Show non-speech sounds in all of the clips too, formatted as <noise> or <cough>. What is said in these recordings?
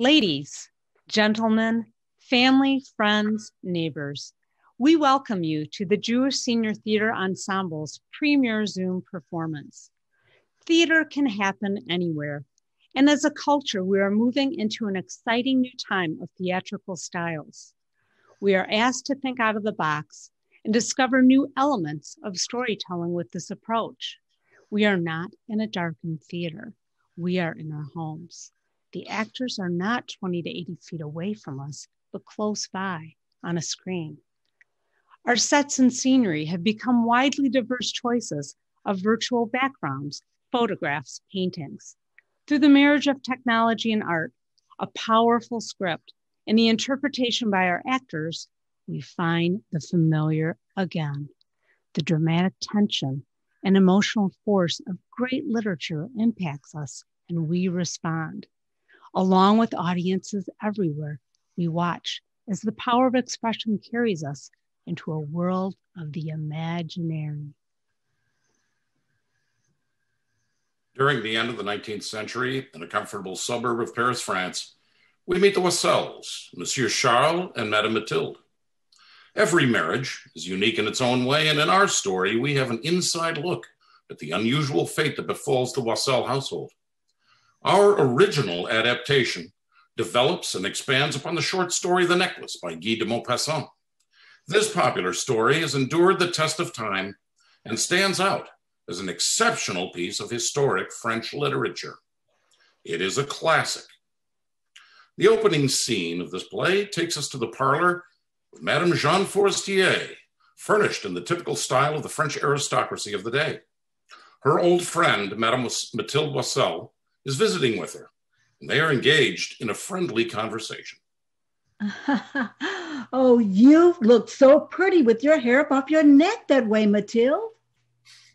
Ladies, gentlemen, family, friends, neighbors, we welcome you to the Jewish Senior Theater Ensemble's premier Zoom performance. Theater can happen anywhere, and as a culture, we are moving into an exciting new time of theatrical styles. We are asked to think out of the box and discover new elements of storytelling with this approach. We are not in a darkened theater, we are in our homes. The actors are not 20 to 80 feet away from us, but close by on a screen. Our sets and scenery have become widely diverse choices of virtual backgrounds, photographs, paintings. Through the marriage of technology and art, a powerful script, and the interpretation by our actors, we find the familiar again. The dramatic tension and emotional force of great literature impacts us, and we respond. Along with audiences everywhere, we watch as the power of expression carries us into a world of the imaginary. During the end of the 19th century, in a comfortable suburb of Paris, France, we meet the Loisels, Monsieur Charles and Madame Mathilde. Every marriage is unique in its own way, and in our story, we have an inside look at the unusual fate that befalls the Loisel household. Our original adaptation develops and expands upon the short story The Necklace by Guy de Maupassant. This popular story has endured the test of time and stands out as an exceptional piece of historic French literature. It is a classic. The opening scene of this play takes us to the parlor of Madame Jeanne Forestier, furnished in the typical style of the French aristocracy of the day. Her old friend, Madame Mathilde Loisel, is visiting with her, and they are engaged in a friendly conversation. <laughs> oh, you look so pretty with your hair up off your neck that way, Mathilde.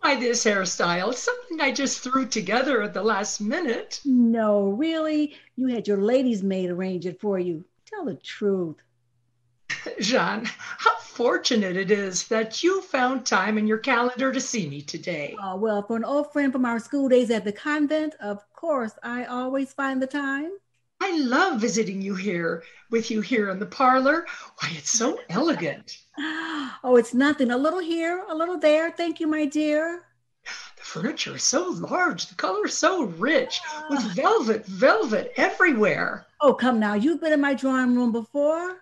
Why, this hairstyle, something I just threw together at the last minute. No, really? You had your lady's maid arrange it for you. Tell the truth. Jeanne, how fortunate it is that you found time in your calendar to see me today. Oh, well, for an old friend from our school days at the convent, of course, I always find the time. I love visiting you here, with you here in the parlor. Why, it's so <laughs> elegant. Oh, it's nothing. A little here, a little there. Thank you, my dear. The furniture is so large, the color is so rich, with velvet, velvet everywhere. Oh, come now. You've been in my drawing room before.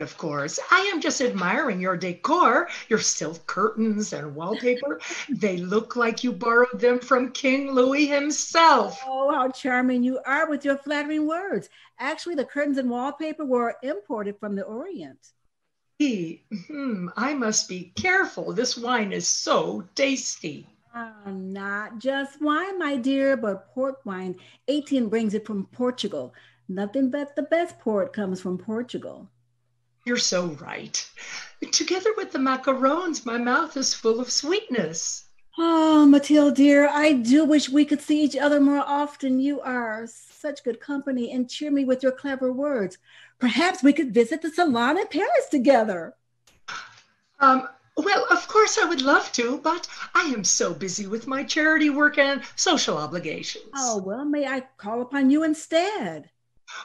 Of course, I am just admiring your decor, your silk curtains and wallpaper. <laughs> they look like you borrowed them from King Louis himself. Oh, how charming you are with your flattering words. Actually, the curtains and wallpaper were imported from the Orient. Hmm, I must be careful. This wine is so tasty. Uh, not just wine, my dear, but port wine. 18 brings it from Portugal. Nothing but the best port comes from Portugal. You're so right. Together with the macarons, my mouth is full of sweetness. Oh, Mathilde, dear, I do wish we could see each other more often. You are such good company and cheer me with your clever words. Perhaps we could visit the salon in Paris together. Um, well, of course I would love to, but I am so busy with my charity work and social obligations. Oh, well, may I call upon you instead?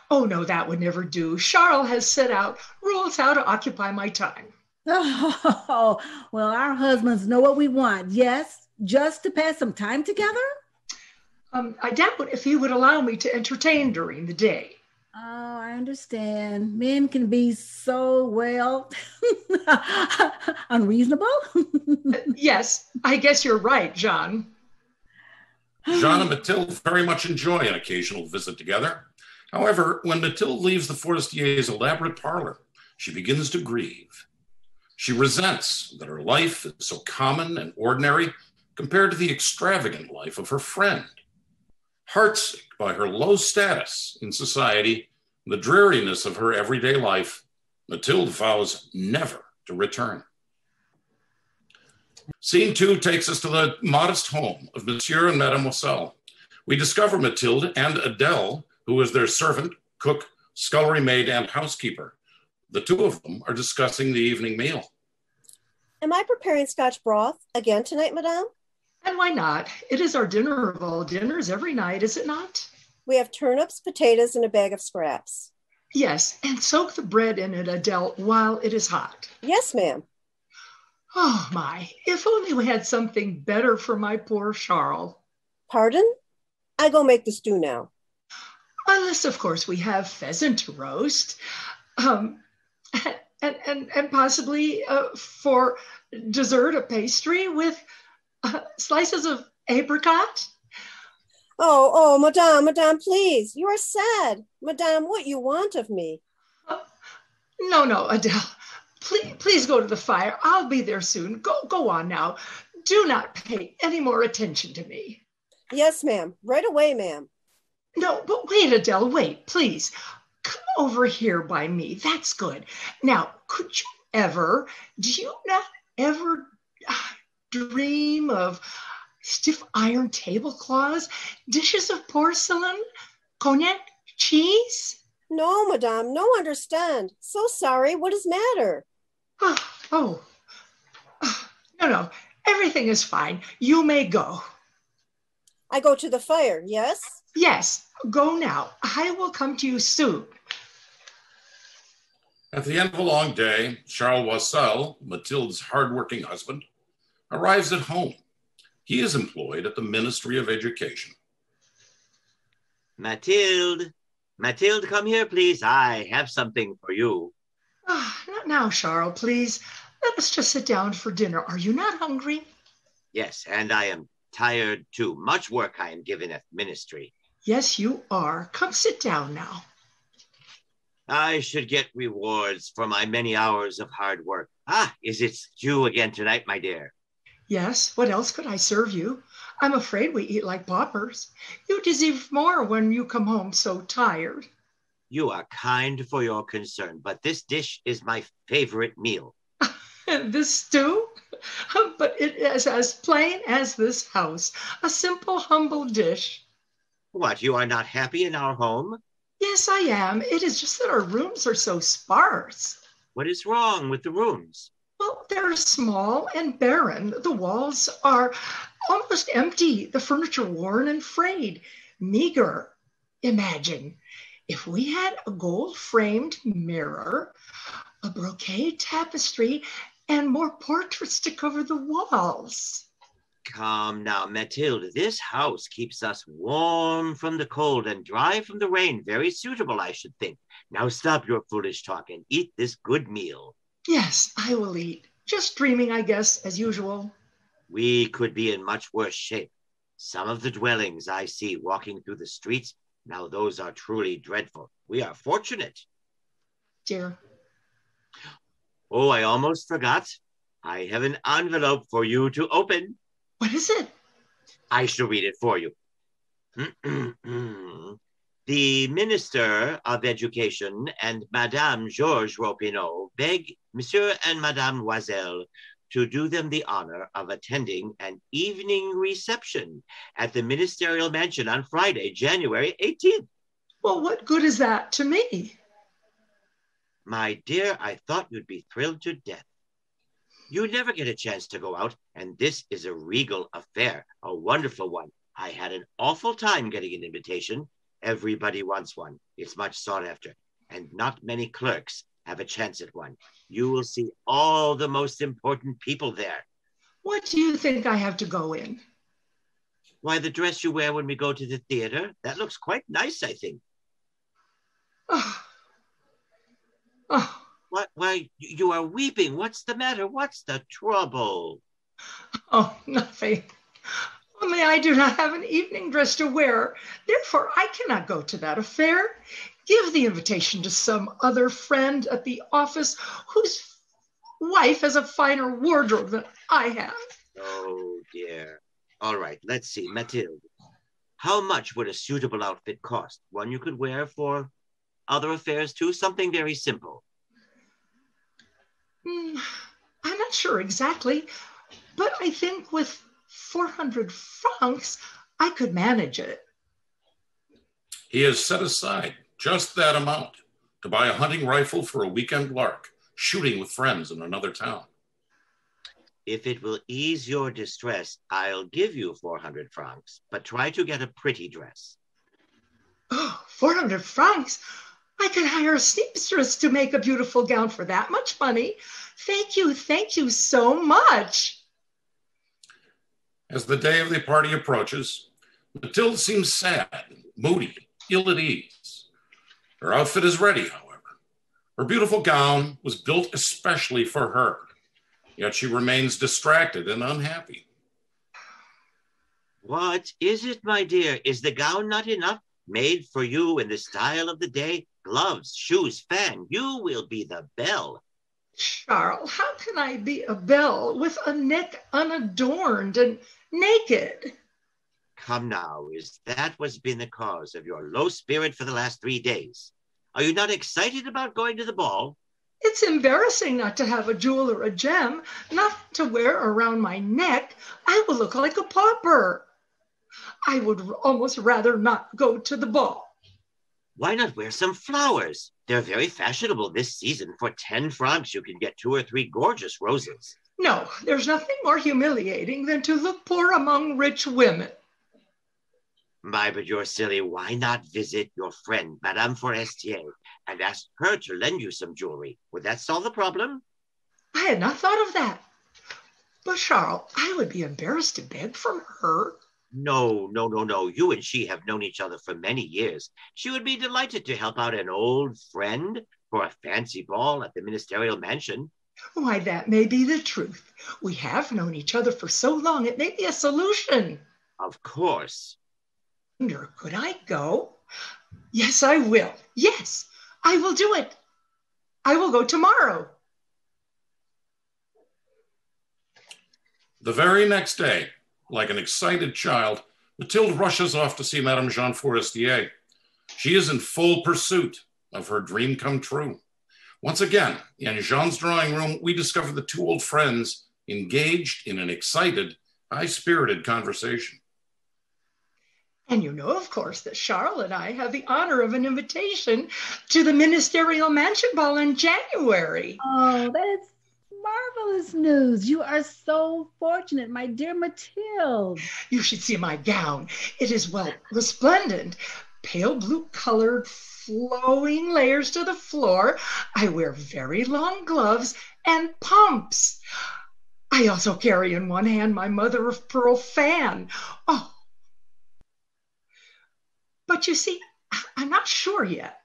Oh, no, that would never do. Charles has set out rules how to occupy my time. Oh, well, our husbands know what we want. Yes, just to pass some time together? Um, I doubt if he would allow me to entertain during the day. Oh, I understand. Men can be so, well, <laughs> unreasonable. yes, I guess you're right, Jeanne. Jeanne and Mathilde very much enjoy an occasional visit together. However, when Mathilde leaves the Forestier's elaborate parlor, she begins to grieve. She resents that her life is so common and ordinary compared to the extravagant life of her friend. Heartsick by her low status in society, the dreariness of her everyday life, Mathilde vows never to return. Scene two takes us to the modest home of Monsieur and Mademoiselle. We discover Mathilde and Adele who is their servant, cook, scullery maid, and housekeeper. The two of them are discussing the evening meal. Am I preparing Scotch broth again tonight, Madame? And why not? It is our dinner of all dinners every night, is it not? We have turnips, potatoes, and a bag of scraps. Yes, and soak the bread in it, Adele, while it is hot. Yes, ma'am. Oh my, if only we had something better for my poor Charles. Pardon? I go make the stew now. Unless, of course, we have pheasant roast. Um, and, and, and possibly uh, for dessert, a pastry with uh, slices of apricot. Oh, oh, Madame, Madame, please. You are sad. Madame, what you want of me? Uh, no, no, Adele. Please, please go to the fire. I'll be there soon. Go, go on now. Do not pay any more attention to me. Yes, ma'am. Right away, ma'am. No, but wait, Adele, wait, please. Come over here by me. That's good. Now, could you ever, do you not ever uh, dream of stiff iron tablecloths, dishes of porcelain, cognac, cheese? No, madame, no understand. So sorry. What is matter? Oh, oh, oh, no, no. Everything is fine. You may go. I go to the fire, yes? Yes, go now. I will come to you soon. At the end of a long day, Charles Loisel, Mathilde's hardworking husband, arrives at home. He is employed at the Ministry of Education. Mathilde, Mathilde, come here, please. I have something for you. Oh, not now, Charles, please. Let us just sit down for dinner. Are you not hungry? Yes, and I am tired too. Much work I am given at ministry. Yes, you are. Come sit down now. I should get rewards for my many hours of hard work. Ah, is it you again tonight, my dear? Yes, what else could I serve you? I'm afraid we eat like paupers. You deserve more when you come home so tired. You are kind for your concern, but this dish is my favorite meal. <laughs> this stew? <laughs> But it is as plain as this house, a simple, humble dish. What, you are not happy in our home? Yes, I am. It is just that our rooms are so sparse. What is wrong with the rooms? Well, they're small and barren. The walls are almost empty, the furniture worn and frayed, meager. Imagine if we had a gold framed mirror, a brocade tapestry, and more portraits to cover the walls. Come now, Mathilde, this house keeps us warm from the cold and dry from the rain. Very suitable, I should think. Now stop your foolish talk and eat this good meal. Yes, I will eat. Just dreaming, I guess, as usual. We could be in much worse shape. Some of the dwellings I see walking through the streets, now those are truly dreadful. We are fortunate. Dear. Oh, I almost forgot. I have an envelope for you to open. What is it? I shall read it for you. <clears throat> the Minister of Education and Madame Georges Ropineau beg Monsieur and Madame Loisel to do them the honor of attending an evening reception at the ministerial mansion on Friday, January 18th. Well, what good is that to me? My dear, I thought you'd be thrilled to death. You never get a chance to go out, and this is a regal affair, a wonderful one. I had an awful time getting an invitation. Everybody wants one. It's much sought after, and not many clerks have a chance at one. You will see all the most important people there. What do you think I have to go in? Why, the dress you wear when we go to the theater. That looks quite nice, I think. Oh. Oh. What? Why, you are weeping. What's the matter? What's the trouble? Oh, nothing. Only I do not have an evening dress to wear. Therefore, I cannot go to that affair. Give the invitation to some other friend at the office whose wife has a finer wardrobe than I have. Oh, dear. All right, let's see. Mathilde, how much would a suitable outfit cost? One you could wear for other affairs too? Something very simple. Mm, I'm not sure exactly, but I think with 400 francs, I could manage it. He has set aside just that amount to buy a hunting rifle for a weekend lark, shooting with friends in another town. If it will ease your distress, I'll give you 400 francs, but try to get a pretty dress. <gasps> Oh, 400 francs. I could hire a seamstress to make a beautiful gown for that much money. Thank you, thank you so much. As the day of the party approaches, Mathilde seems sad, moody, ill at ease. Her outfit is ready, however. Her beautiful gown was built especially for her, yet she remains distracted and unhappy. What is it, my dear? Is the gown not enough? Made for you in the style of the day? Gloves, shoes, fan. You will be the belle. Charles, how can I be a belle with a neck unadorned and naked? Come now, is that what's been the cause of your low spirit for the last three days? Are you not excited about going to the ball? It's embarrassing not to have a jewel or a gem, not to wear around my neck. I will look like a pauper. I would almost rather not go to the ball. Why not wear some flowers? They're very fashionable this season. For 10 francs, you can get two or three gorgeous roses. No, there's nothing more humiliating than to look poor among rich women. My, but you're silly. Why not visit your friend, Madame Forestier, and ask her to lend you some jewelry? Would that solve the problem? I had not thought of that. But, Charles, I would be embarrassed to beg from her. No, no, no, no. You and she have known each other for many years. She would be delighted to help out an old friend for a fancy ball at the ministerial mansion. Why, that may be the truth. We have known each other for so long, it may be a solution. Of course. Wonder, could I go? Yes, I will. Yes, I will do it. I will go tomorrow. The very next day, like an excited child, Mathilde rushes off to see Madame Jeanne Forestier. She is in full pursuit of her dream come true. Once again, in Jeanne's drawing room, we discover the two old friends engaged in an excited, high spirited conversation. And you know, of course, that Charles and I have the honor of an invitation to the ministerial mansion ball in January. Oh, that's marvelous news. You are so fortunate, my dear Mathilde. You should see my gown. It is, well, resplendent, pale blue colored, flowing layers to the floor. I wear very long gloves and pumps. I also carry in one hand my mother of pearl fan. Oh, but you see, I'm not sure yet.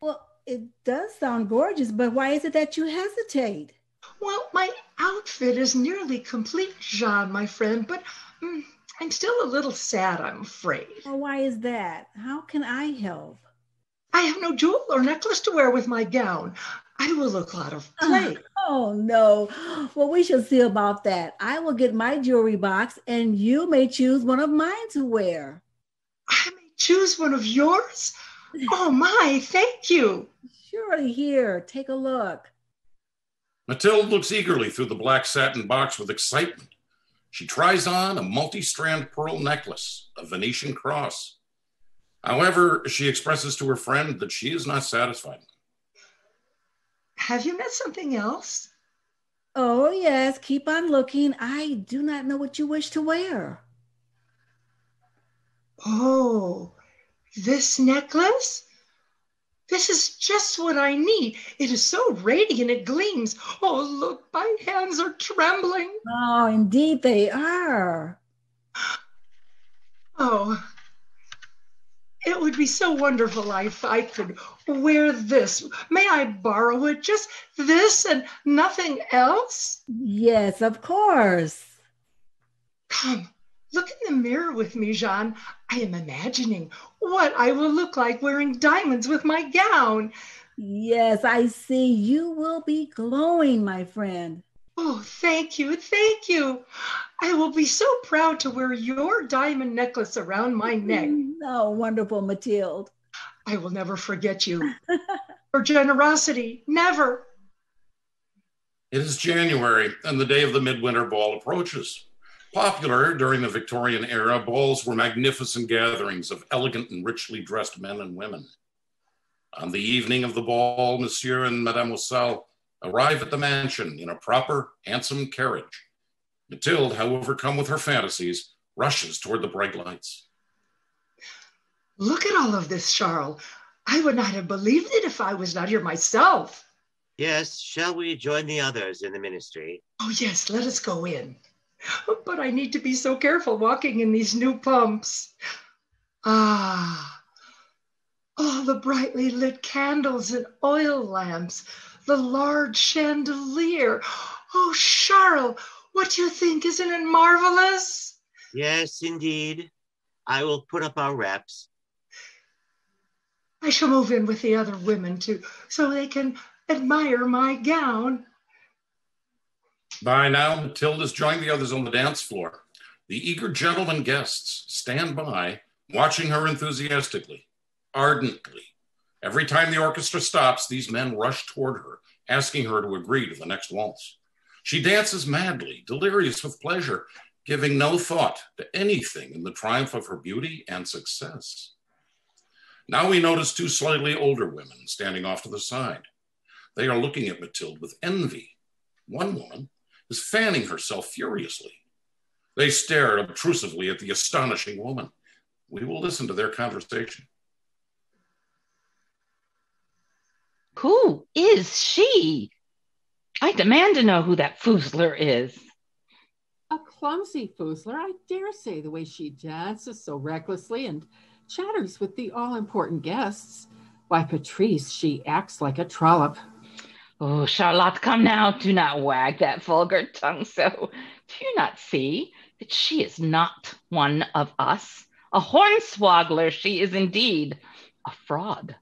Well, it does sound gorgeous, but why is it that you hesitate? Well, my outfit is nearly complete, Jeanne, my friend, but mm, I'm still a little sad, I'm afraid. Well, why is that? How can I help? I have no jewel or necklace to wear with my gown. I will look out of <laughs> place. Oh, no. Well, we shall see about that. I will get my jewelry box and you may choose one of mine to wear. I may choose one of yours? Oh, my, thank you. Surely, here, take a look. Mathilde looks eagerly through the black satin box with excitement. She tries on a multi strand pearl necklace, a Venetian cross. However, she expresses to her friend that she is not satisfied. Have you met something else? Oh, yes, keep on looking. I do not know what you wish to wear. Oh, this necklace? This is just what I need. It is so radiant, it gleams. Oh, look, my hands are trembling. Oh, indeed they are. Oh, it would be so wonderful if I could wear this. May I borrow it? Just this and nothing else? Yes, of course. Come, look in the mirror with me, Jeanne. I am imagining what I will look like wearing diamonds with my gown. Yes, I see. You will be glowing, my friend. Oh, thank you. Thank you. I will be so proud to wear your diamond necklace around my <laughs> neck. Oh, wonderful, Mathilde. I will never forget you. Your generosity, never. It is January, and the day of the midwinter ball approaches. Popular during the Victorian era, balls were magnificent gatherings of elegant and richly dressed men and women. On the evening of the ball, Monsieur and Mademoiselle arrive at the mansion in a proper, handsome carriage. Mathilde, however, come with her fantasies, rushes toward the bright lights. Look at all of this, Charles. I would not have believed it if I was not here myself. Yes, shall we join the others in the ministry? Oh, yes, let us go in. But I need to be so careful walking in these new pumps. Ah, all the brightly lit candles and oil lamps, the large chandelier. Oh, Charles, what do you think? Isn't it marvelous? Yes, indeed. I will put up our wraps. I shall move in with the other women too, so they can admire my gown. By now, Matilda's joined the others on the dance floor. The eager gentlemen guests stand by, watching her enthusiastically, ardently. Every time the orchestra stops, these men rush toward her, asking her to agree to the next waltz. She dances madly, delirious with pleasure, giving no thought to anything in the triumph of her beauty and success. Now we notice two slightly older women standing off to the side. They are looking at Mathilde with envy. One woman is fanning herself furiously. They stare obtrusively at the astonishing woman. We will listen to their conversation. Who is she? I demand to know who that foozler is. A clumsy foozler, I dare say, the way she dances so recklessly and chatters with the all important guests. Why, Patrice, she acts like a trollop. Oh, Charlotte, come now. Do not wag that vulgar tongue so. Do you not see that she is not one of us? A hornswoggler she is indeed, a fraud.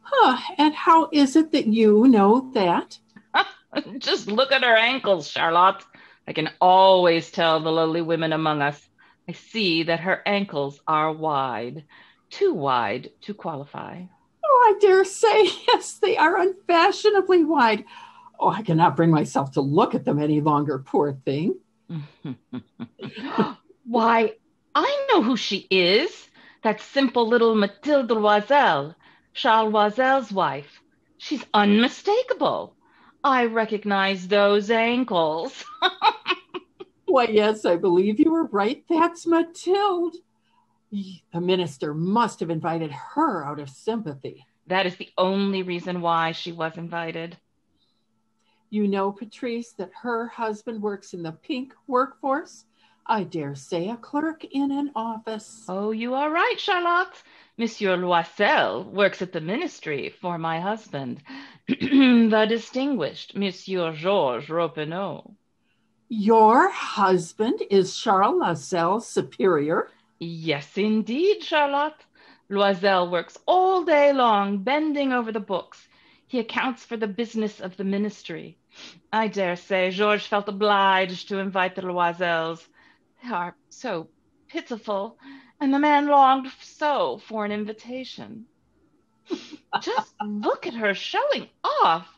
Huh, and how is it that you know that? <laughs> Just look at her ankles, Charlotte. I can always tell the lowly women among us. I see that her ankles are wide, too wide to qualify. Oh, I dare say, <laughs> yes, they are unfashionably wide. Oh, I cannot bring myself to look at them any longer, poor thing. <laughs> Why, I know who she is. That simple little Mathilde Loisel, Charles Loisel's wife. She's unmistakable. I recognize those ankles. <laughs> Why, yes, I believe you were right. That's Mathilde. The minister must have invited her out of sympathy. That is the only reason why she was invited. You know, Patrice, that her husband works in the pink workforce? I dare say a clerk in an office. Oh, you are right, Charlotte. Monsieur Loisel works at the ministry for my husband, <clears throat> the distinguished Monsieur Georges Ropineau. Your husband is Charles Loisel's superior? Yes, indeed, Charlotte. Loisel works all day long, bending over the books. He accounts for the business of the ministry. I dare say Georges felt obliged to invite the Loisels. They are so pitiful, and the man longed so for an invitation. <laughs> Just look at her showing off.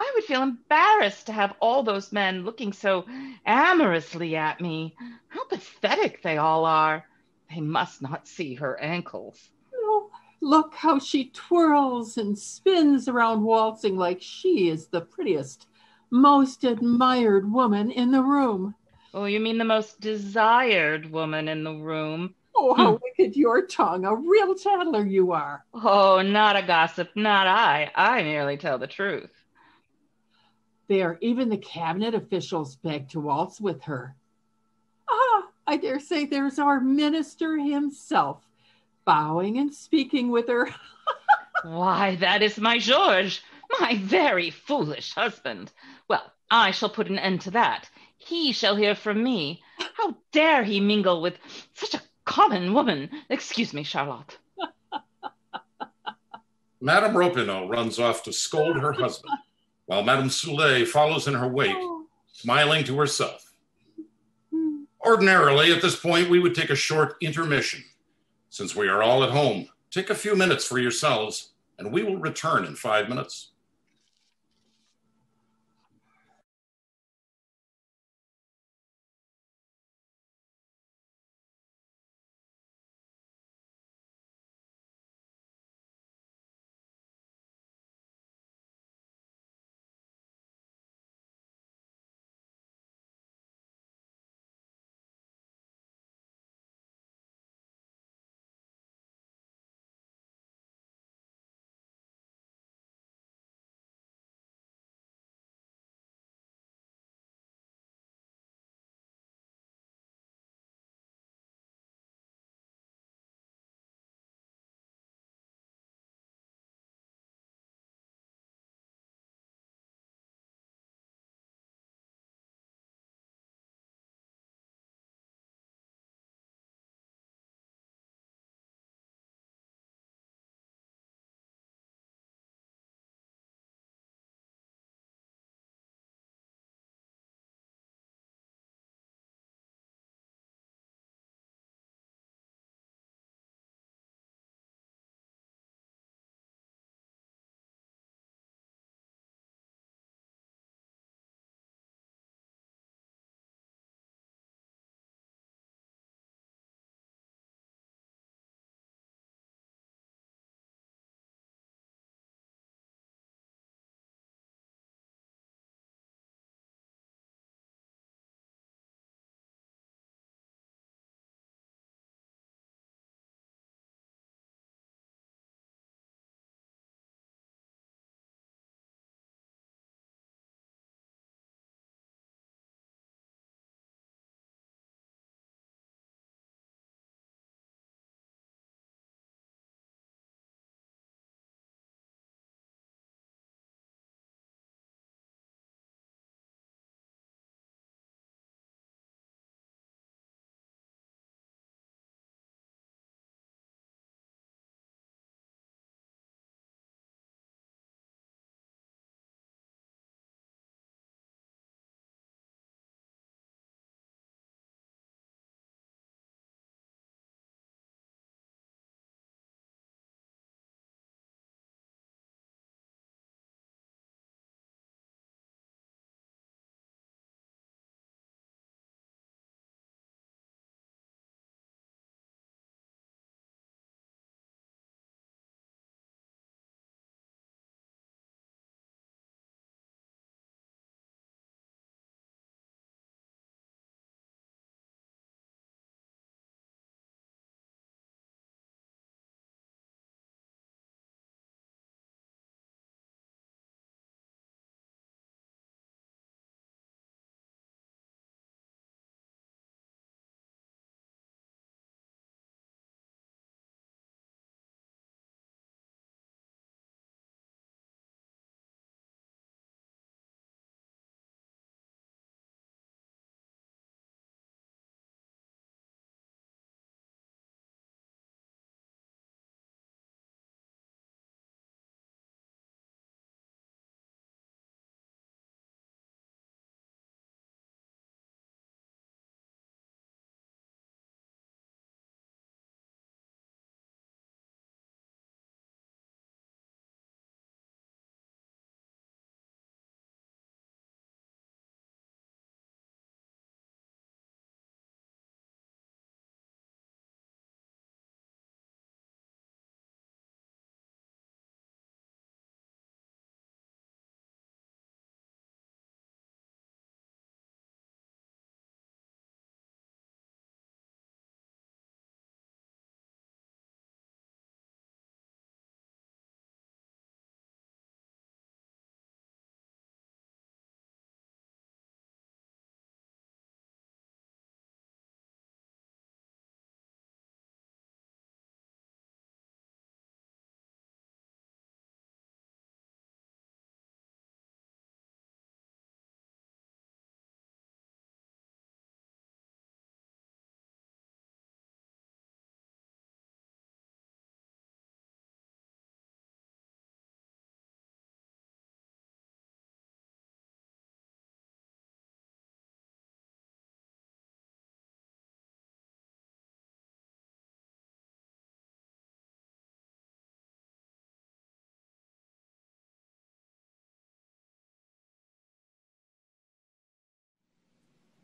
I would feel embarrassed to have all those men looking so amorously at me. How pathetic they all are. They must not see her ankles. Look how she twirls and spins around waltzing like she is the prettiest, most admired woman in the room. Oh, you mean the most desired woman in the room? Oh, how wicked your tongue. A real tattler you are. Oh, not a gossip, not I. I merely tell the truth. There, even the cabinet officials beg to waltz with her. Ah, I dare say there's our minister himself, bowing and speaking with her. <laughs> Why, that is my Georges, my very foolish husband. Well, I shall put an end to that. He shall hear from me. How dare he mingle with such a common woman? Excuse me, Charlotte. <laughs> Madame Ropineau runs off to scold her husband, while Madame Soulet follows in her wake, oh. smiling to herself. Ordinarily, at this point, we would take a short intermission. Since we are all at home, take a few minutes for yourselves, and we will return in five minutes.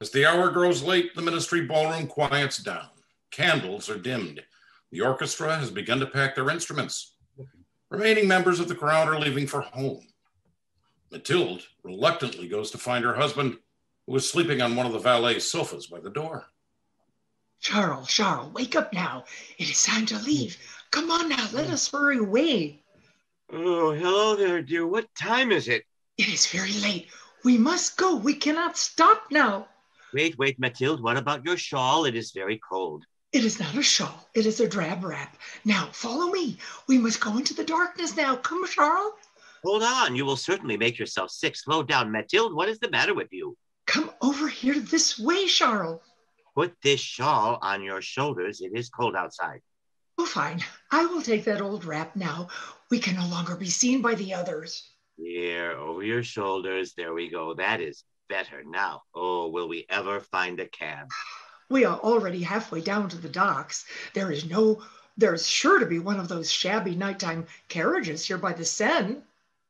As the hour grows late, the ministry ballroom quiets down. Candles are dimmed. The orchestra has begun to pack their instruments. Remaining members of the crowd are leaving for home. Mathilde reluctantly goes to find her husband, who is sleeping on one of the valet's sofas by the door. Charles, Charles, wake up now. It is time to leave. Come on now, let us hurry away. Oh, hello there, dear. What time is it? It is very late. We must go. We cannot stop now. Wait, wait, Mathilde. What about your shawl? It is very cold. It is not a shawl. It is a drab wrap. Now, follow me. We must go into the darkness now. Come, Charles. Hold on. You will certainly make yourself sick. Slow down, Mathilde. What is the matter with you? Come over here this way, Charles. Put this shawl on your shoulders. It is cold outside. Oh, fine. I will take that old wrap now. We can no longer be seen by the others. Here, over your shoulders. There we go. That is better. Now, oh, will we ever find a cab? We are already halfway down to the docks. There is no, there's sure to be one of those shabby nighttime carriages here by the Seine.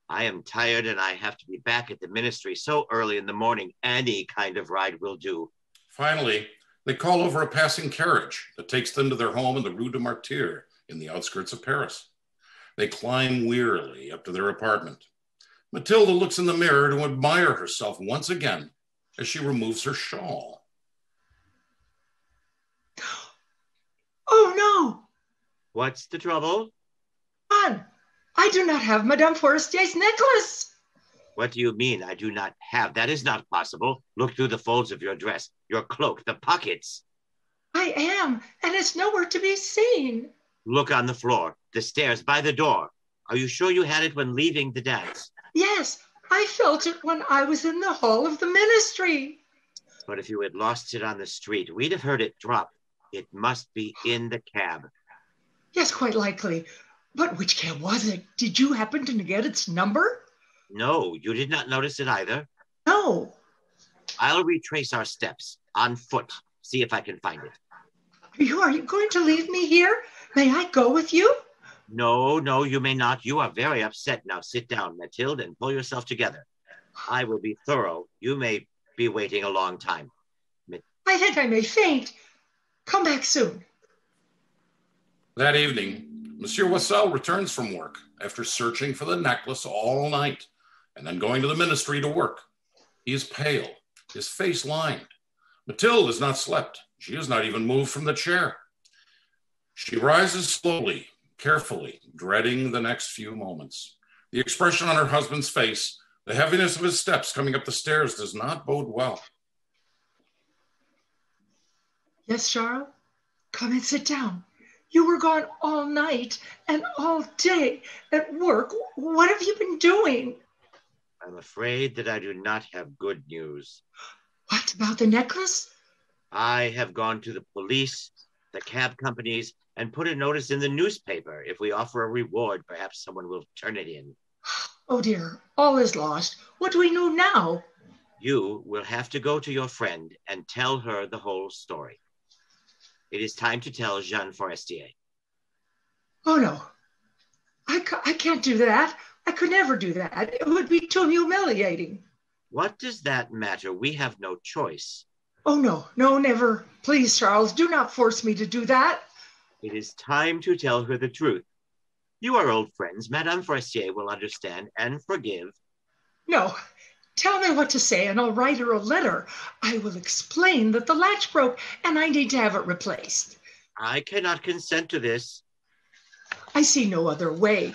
I am tired and I have to be back at the ministry so early in the morning. Any kind of ride will do. Finally, they call over a passing carriage that takes them to their home in the Rue de Martyrs in the outskirts of Paris. They climb wearily up to their apartment. Matilda looks in the mirror to admire herself once again as she removes her shawl. Oh no! What's the trouble? Anne, I do not have Madame Forestier's necklace. What do you mean I do not have? That is not possible. Look through the folds of your dress, your cloak, the pockets. I am, and it's nowhere to be seen. Look on the floor, the stairs, by the door. Are you sure you had it when leaving the dance? Yes, I felt it when I was in the hall of the ministry. But if you had lost it on the street, we'd have heard it drop. It must be in the cab. Yes, quite likely. But which cab was it? Did you happen to get its number? No, you did not notice it either. No. I'll retrace our steps on foot, see if I can find it. You are you going to leave me here? May I go with you? No, no, you may not. You are very upset. Now sit down, Mathilde, and pull yourself together. I will be thorough. You may be waiting a long time. I think I may faint. Come back soon. That evening, Monsieur Loisel returns from work after searching for the necklace all night and then going to the ministry to work. He is pale, his face lined. Mathilde has not slept. She has not even moved from the chair. She rises slowly, carefully, dreading the next few moments. The expression on her husband's face, the heaviness of his steps coming up the stairs does not bode well. Yes, Charles? Come and sit down. You were gone all night and all day at work. What have you been doing? I'm afraid that I do not have good news. What about the necklace? I have gone to the police, the cab companies, and put a notice in the newspaper. If we offer a reward, perhaps someone will turn it in. Oh dear, all is lost. What do we do now? You will have to go to your friend and tell her the whole story. It is time to tell Jeanne Forestier. Oh no, I, ca- I can't do that. I could never do that. It would be too humiliating. What does that matter? We have no choice. Oh no, no, never. Please, Charles, do not force me to do that. It is time to tell her the truth. You are old friends. Madame Forestier will understand and forgive. No, tell me what to say and I'll write her a letter. I will explain that the latch broke and I need to have it replaced. I cannot consent to this. I see no other way.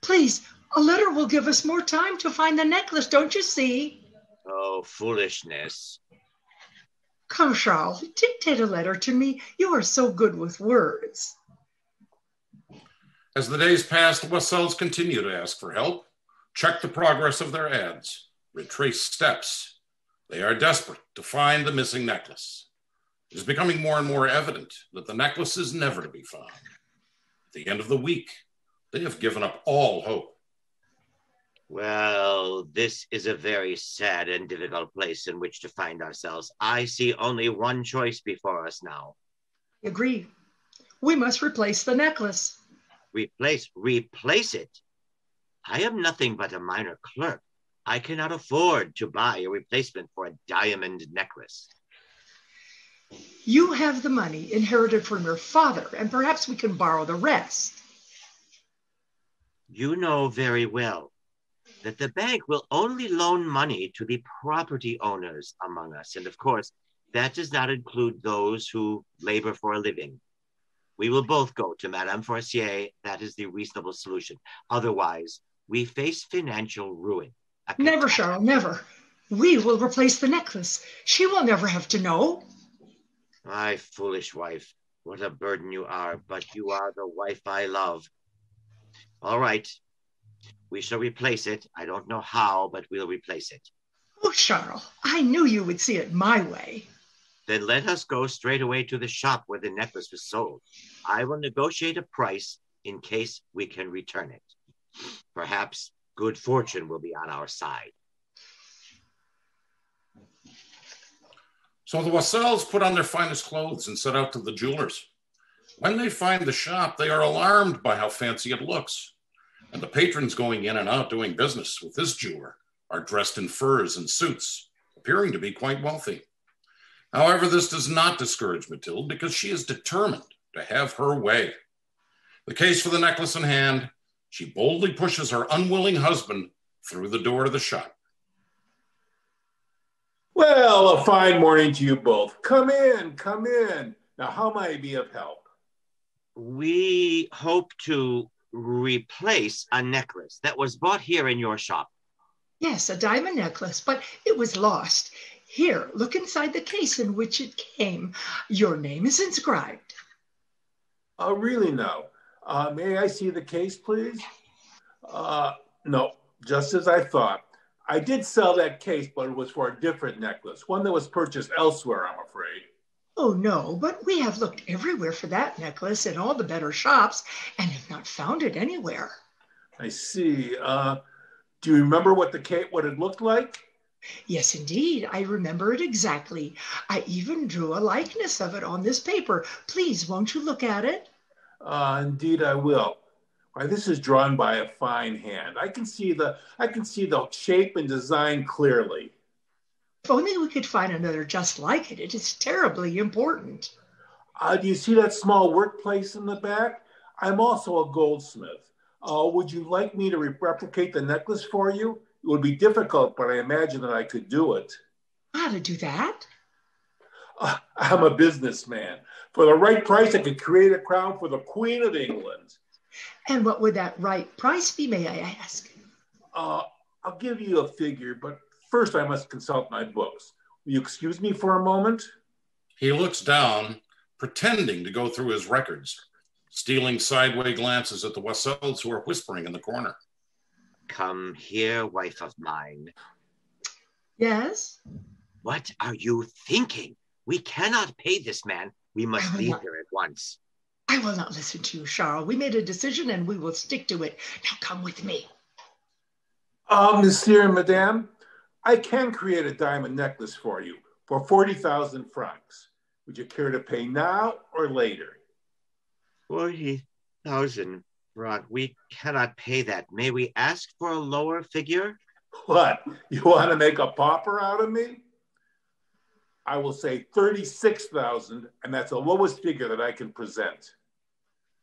Please, a letter will give us more time to find the necklace, don't you see? Oh, foolishness. Come, Charles, dictate a letter to me. You are so good with words. As the days pass, the Loisels continue to ask for help, check the progress of their ads, retrace steps. They are desperate to find the missing necklace. It is becoming more and more evident that the necklace is never to be found. At the end of the week, they have given up all hope. Well, this is a very sad and difficult place in which to find ourselves. I see only one choice before us now. Agree. We must replace the necklace. Replace, replace it. I am nothing but a minor clerk. I cannot afford to buy a replacement for a diamond necklace. You have the money inherited from your father, and perhaps we can borrow the rest. You know very well that the bank will only loan money to the property owners among us. And of course, that does not include those who labor for a living. We will both go to Madame Forestier. That is the reasonable solution. Otherwise, we face financial ruin. Never, Charles, never. We will replace the necklace. She will never have to know. My foolish wife, what a burden you are, but you are the wife I love. All right, we shall replace it. I don't know how, but we'll replace it. Oh, Charles, I knew you would see it my way. Then let us go straight away to the shop where the necklace was sold. I will negotiate a price in case we can return it. Perhaps good fortune will be on our side. So the Loisels put on their finest clothes and set out to the jeweler's. When they find the shop, they are alarmed by how fancy it looks. And the patrons going in and out doing business with this jeweler are dressed in furs and suits, appearing to be quite wealthy. However, this does not discourage Mathilde because she is determined to have her way. The case for the necklace in hand, she boldly pushes her unwilling husband through the door of the shop. Well, a fine morning to you both. Come in, come in. Now, how may I be of help? We hope to replace a necklace that was bought here in your shop. Yes, a diamond necklace, but it was lost. Here, look inside the case in which it came. Your name is inscribed. Oh, really? No. Uh, may I see the case, please? Uh, no, just as I thought. I did sell that case, but it was for a different necklace, one that was purchased elsewhere, I'm afraid. Oh, no, but we have looked everywhere for that necklace in all the better shops and have not found it anywhere. I see. Uh, do you remember what the case, what it looked like? Yes, indeed. I remember it exactly. I even drew a likeness of it on this paper. Please, won't you look at it? Uh, indeed, I will. Why, this is drawn by a fine hand. I can see the I can see the shape and design clearly. If only we could find another just like it. It is terribly important. Uh, do you see that small workplace in the back? I'm also a goldsmith. Uh, would you like me to re- replicate the necklace for you? It would be difficult, but I imagine that I could do it. How to do that? Uh, I'm a businessman. For the right price, I could create a crown for the Queen of England. And what would that right price be, may I ask? Uh, I'll give you a figure, but first I must consult my books. Will you excuse me for a moment? He looks down, pretending to go through his records, stealing sideway glances at the Loisels who are whispering in the corner. Come here, wife of mine. Yes? What are you thinking? We cannot pay this man. We must leave here at once. I will not listen to you, Charles. We made a decision and we will stick to it. Now come with me. Uh, monsieur and madame, I can create a diamond necklace for you for 40,000 francs. Would you care to pay now or later? 40,000 francs. We cannot pay that. May we ask for a lower figure? What? You want to make a pauper out of me? I will say 36,000, and that's the lowest figure that I can present.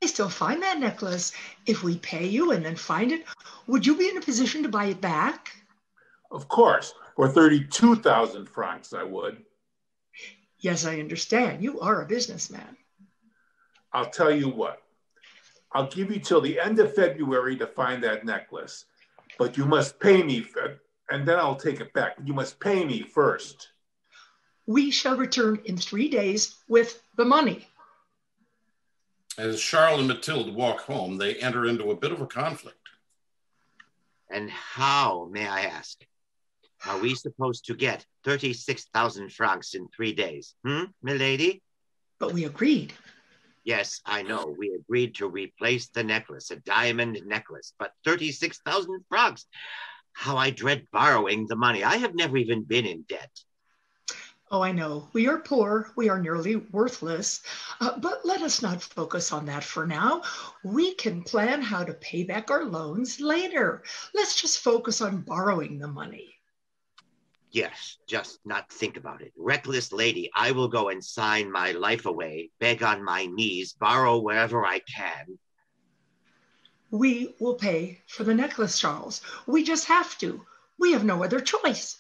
I still find that necklace. If we pay you and then find it, would you be in a position to buy it back? Of course, for 32,000 francs, I would. Yes, I understand. You are a businessman. I'll tell you what. I'll give you till the end of February to find that necklace, but you must pay me, and then I'll take it back. You must pay me first. We shall return in three days with the money. As Charles and Mathilde walk home, they enter into a bit of a conflict. And how, may I ask, are we supposed to get 36,000 francs in three days? Hmm, milady? But we agreed. Yes, I know. We agreed to replace the necklace, a diamond necklace, but 36,000 francs. How I dread borrowing the money. I have never even been in debt. Oh, I know. We are poor. We are nearly worthless. Uh, but let us not focus on that for now. We can plan how to pay back our loans later. Let's just focus on borrowing the money. Yes, just not think about it. Reckless lady, I will go and sign my life away, beg on my knees, borrow wherever I can. We will pay for the necklace, Charles. We just have to. We have no other choice.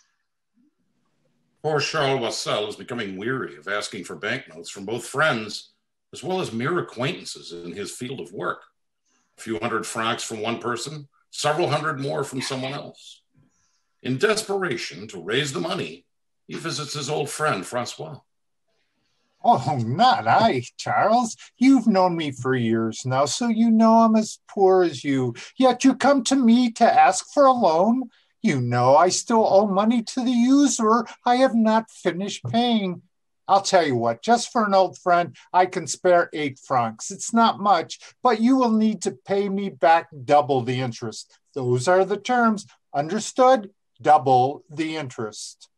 Poor Charles Loisel is becoming weary of asking for banknotes from both friends as well as mere acquaintances in his field of work. A few hundred francs from one person, several hundred more from someone else. In desperation to raise the money, he visits his old friend Francois. Oh, not I, Charles. You've known me for years now, so you know I'm as poor as you. Yet you come to me to ask for a loan. You know I still owe money to the usurer I have not finished paying. I'll tell you what, just for an old friend, I can spare eight francs. It's not much, but you will need to pay me back double the interest. Those are the terms. Understood? Double the interest.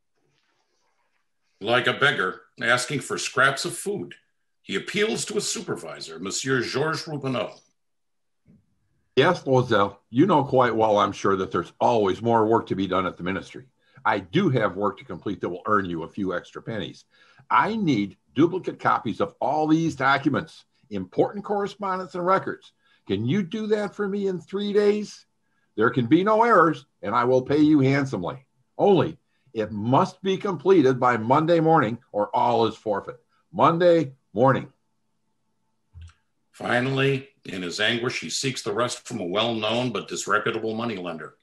Like a beggar asking for scraps of food, he appeals to his supervisor, Monsieur Georges Rubineau. Yes, Loisel, you know quite well, I'm sure, that there's always more work to be done at the ministry. I do have work to complete that will earn you a few extra pennies. I need duplicate copies of all these documents, important correspondence and records. Can you do that for me in three days? There can be no errors, and I will pay you handsomely. Only it must be completed by Monday morning, or all is forfeit. Monday morning. Finally, in his anguish, he seeks the rest from a well known but disreputable moneylender,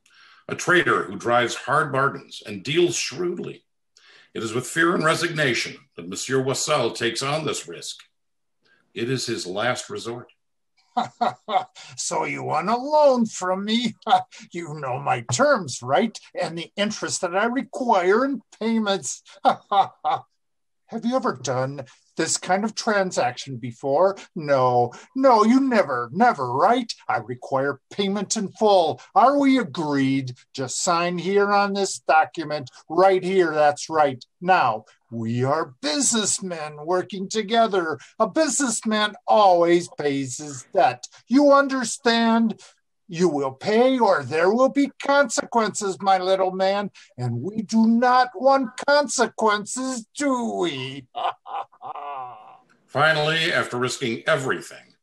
a trader who drives hard bargains and deals shrewdly. It is with fear and resignation that Monsieur Loisel takes on this risk. It is his last resort. <laughs> so you want a loan from me? <laughs> you know my terms, right? And the interest that I require in payments. <laughs> Have you ever done this kind of transaction before? No, no, you never, never, right? I require payment in full. Are we agreed? Just sign here on this document, right here. That's right. Now, we are businessmen working together. A businessman always pays his debt. You understand? You will pay, or there will be consequences, my little man. And we do not want consequences, do we? <laughs> Finally, after risking everything,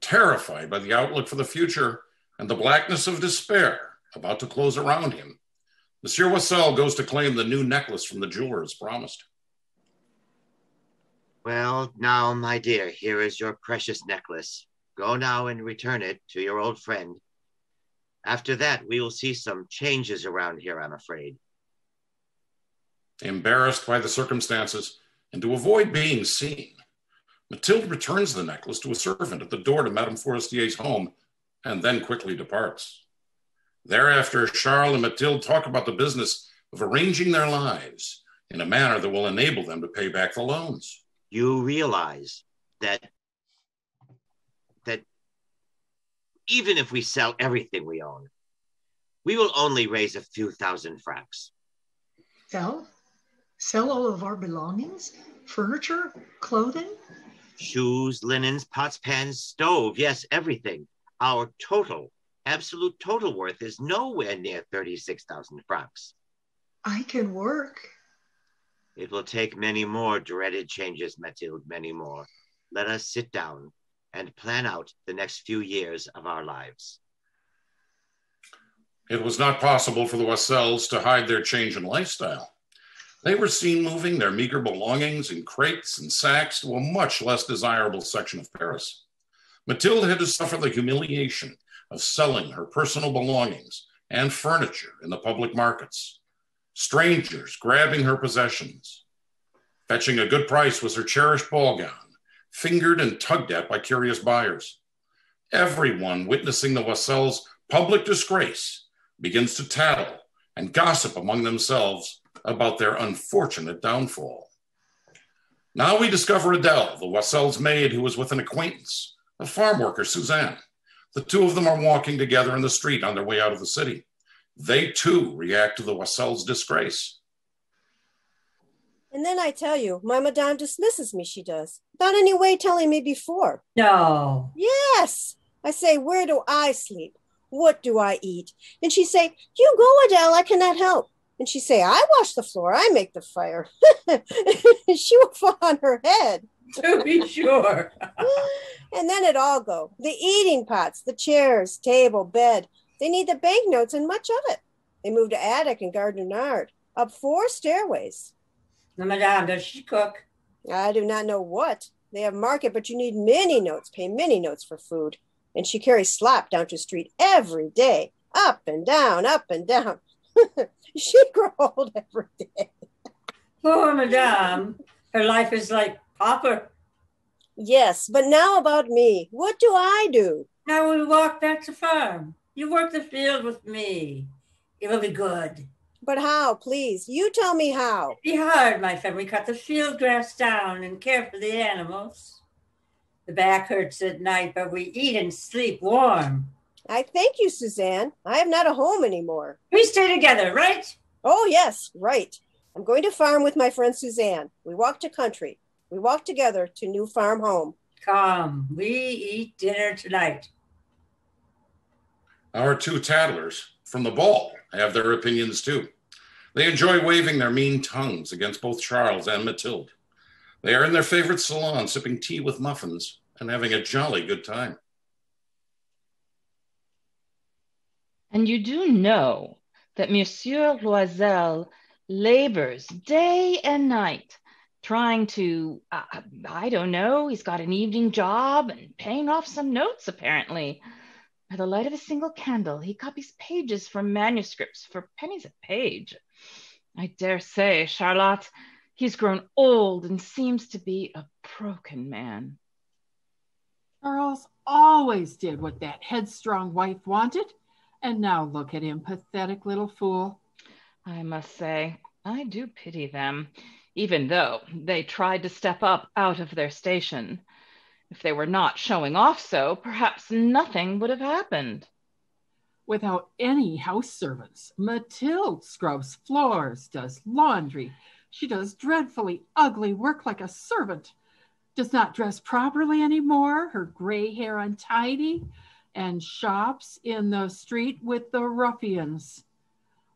terrified by the outlook for the future and the blackness of despair about to close around him, Monsieur Loisel goes to claim the new necklace from the jeweler as promised. Well, now, my dear, here is your precious necklace. Go now and return it to your old friend. After that, we will see some changes around here, I'm afraid. Embarrassed by the circumstances and to avoid being seen, Mathilde returns the necklace to a servant at the door to Madame Forestier's home and then quickly departs. Thereafter, Charles and Mathilde talk about the business of arranging their lives in a manner that will enable them to pay back the loans. You realize that that even if we sell everything we own, we will only raise a few thousand francs. Sell? Sell all of our belongings? Furniture? Clothing? Shoes, linens, pots, pans, stove, yes, everything. Our total, absolute total worth is nowhere near 36,000 francs. I can work. It will take many more dreaded changes, Mathilde, many more. Let us sit down and plan out the next few years of our lives. It was not possible for the Loisels to hide their change in lifestyle. They were seen moving their meager belongings in crates and sacks to a much less desirable section of Paris. Mathilde had to suffer the humiliation of selling her personal belongings and furniture in the public markets. Strangers grabbing her possessions. Fetching a good price was her cherished ball gown, fingered and tugged at by curious buyers. Everyone witnessing the Loisels' public disgrace begins to tattle and gossip among themselves about their unfortunate downfall. Now we discover Adele, the Loisels' maid, who was with an acquaintance, a farm worker, Suzanne. The two of them are walking together in the street on their way out of the city. They too react to the Loisels' disgrace. And then I tell you, my madame dismisses me, she does, without any way telling me before. No. Yes. I say, where do I sleep? What do I eat? And she say, you go, Adele, I cannot help. And she say, I wash the floor, I make the fire. <laughs> she will fall on her head. <laughs> To be sure. <laughs> and then it all go. The eating pots, the chairs, table, bed. They need the banknotes and much of it. They moved to attic and garden yard, up four stairways. Now, Madame, does she cook? I do not know what. They have market, but you need many notes, pay many notes for food. And she carries slop down to the street every day, up and down, up and down. <laughs> she grow old every day. Poor Madame. Her life is like pauper. Yes, but now about me. What do I do? Now we walk back to farm. You work the field with me. It will be good. But how, please? You tell me how. Be hard, my friend. We cut the field grass down and care for the animals. The back hurts at night, but we eat and sleep warm. I thank you, Suzanne. I have not a home anymore. We stay together, right? Oh, yes, right. I'm going to farm with my friend Suzanne. We walk to country. We walk together to new farm home. Come, we eat dinner tonight. Our two tattlers from the ball have their opinions too. They enjoy waving their mean tongues against both Charles and Mathilde. They are in their favorite salon, sipping tea with muffins and having a jolly good time. And you do know that Monsieur Loisel labors day and night trying to, uh, I don't know, he's got an evening job and paying off some notes, apparently. By the light of a single candle, he copies pages from manuscripts for pennies a page. I dare say, Charlotte, he's grown old and seems to be a broken man. Charles always did what that headstrong wife wanted, and now look at him, pathetic little fool. I must say, I do pity them, even though they tried to step up out of their station. If they were not showing off so, perhaps nothing would have happened. Without any house servants, Mathilde scrubs floors, does laundry. She does dreadfully ugly work like a servant, does not dress properly anymore, her gray hair untidy, and shops in the street with the ruffians.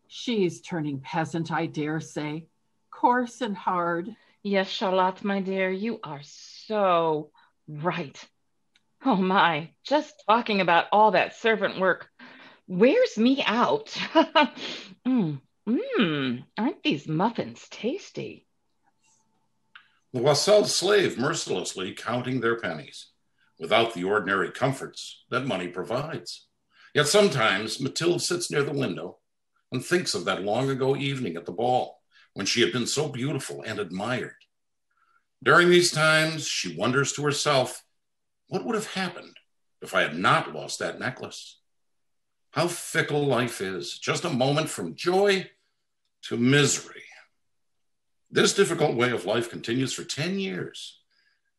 She's turning peasant, I dare say, coarse and hard. Yes, Charlotte, my dear, you are so right. Oh my, just talking about all that servant work wears me out. Mmm, <laughs> mm, aren't these muffins tasty? The Loisel slave mercilessly counting their pennies without the ordinary comforts that money provides. Yet sometimes Mathilde sits near the window and thinks of that long ago evening at the ball when she had been so beautiful and admired. During these times, she wonders to herself, what would have happened if I had not lost that necklace? How fickle life is, just a moment from joy to misery. This difficult way of life continues for 10 years.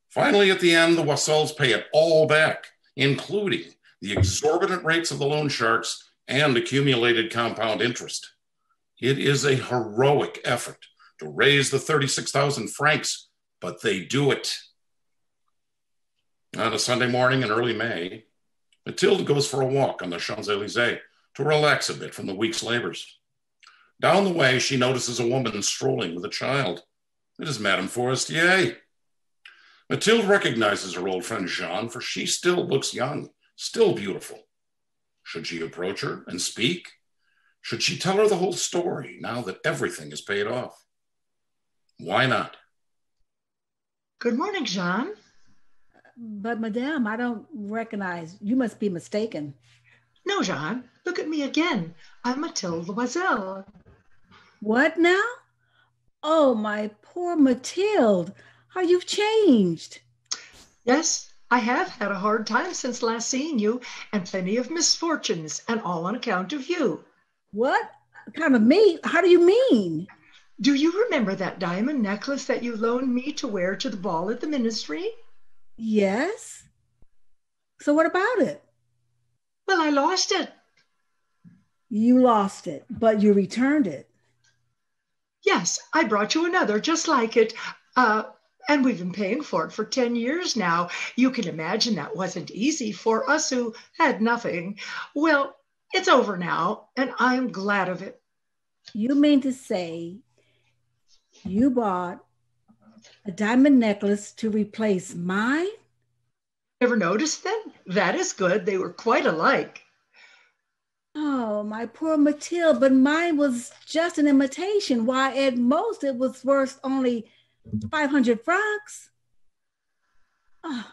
Finally, at the end, the Loisels pay it all back, including the exorbitant rates of the loan sharks and accumulated compound interest. It is a heroic effort to raise the 36,000 francs, but they do it. On a Sunday morning in early May, Mathilde goes for a walk on the Champs Elysees to relax a bit from the week's labors. Down the way, she notices a woman strolling with a child. It is Madame Forestier. Mathilde recognizes her old friend Jeanne, for she still looks young, still beautiful. Should she approach her and speak? Should she tell her the whole story now that everything is paid off? Why not? Good morning, Jeanne. But, Madame, I don't recognize. You must be mistaken. No, Jeanne. Look at me again. I'm Mathilde Loisel. What now? Oh, my poor Mathilde. How you've changed. Yes, I have had a hard time since last seeing you, and plenty of misfortunes, and all on account of you. What kind of me? How do you mean? Do you remember that diamond necklace that you loaned me to wear to the ball at the ministry? Yes. So what about it? Well, I lost it. You lost it, but you returned it. Yes, I brought you another just like it. Uh, and we've been paying for it for 10 years now. You can imagine that wasn't easy for us who had nothing. Well, it's over now, and I'm glad of it. You mean to say you bought a diamond necklace to replace mine? Never noticed then? That is good. They were quite alike. Oh, my poor Mathilde, but mine was just an imitation. Why, at most, it was worth only 500 francs. Oh,